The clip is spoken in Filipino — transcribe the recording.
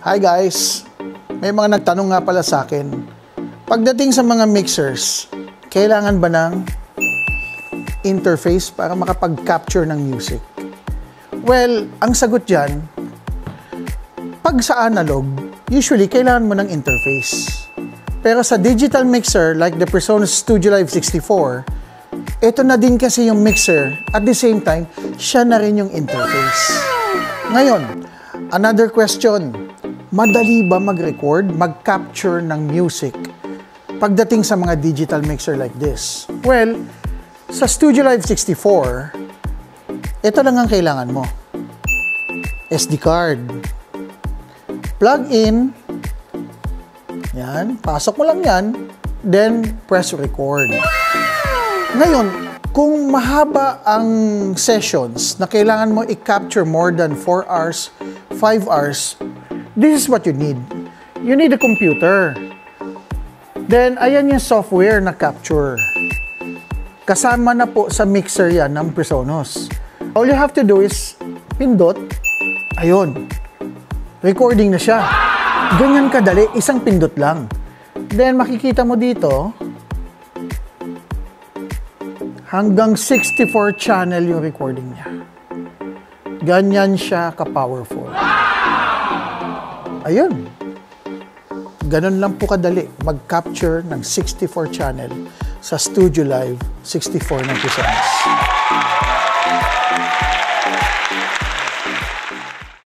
Hi guys! May mga nagtanong nga pala sa akin. Pagdating sa mga mixers, kailangan ba ng interface para makapag-capture ng music? Well, ang sagot dyan, pag sa analog, usually kailangan mo ng interface. Pero sa digital mixer like the Presonus Studio Live 64, ito na din kasi yung mixer. At the same time, siya na rin yung interface. Ngayon, another question madali ba mag-record, mag-capture ng music pagdating sa mga digital mixer like this? Well, sa Studio Live 64, ito lang ang kailangan mo. SD card. Plug in. Yan. Pasok mo lang yan. Then, press record. Ngayon, kung mahaba ang sessions na kailangan mo i-capture more than 4 hours, 5 hours, this is what you need. You need a computer. Then, ayan yung software na capture. Kasama na po sa mixer yan ng Presonus. All you have to do is pindot. Ayun. Recording na siya. Ganyan kadali, isang pindot lang. Then, makikita mo dito, hanggang 64 channel yung recording niya. Ganyan siya ka-powerful. Ayun. Ganun lang po kadali mag-capture ng 64 channel sa Studio Live 64 ng Pusanas.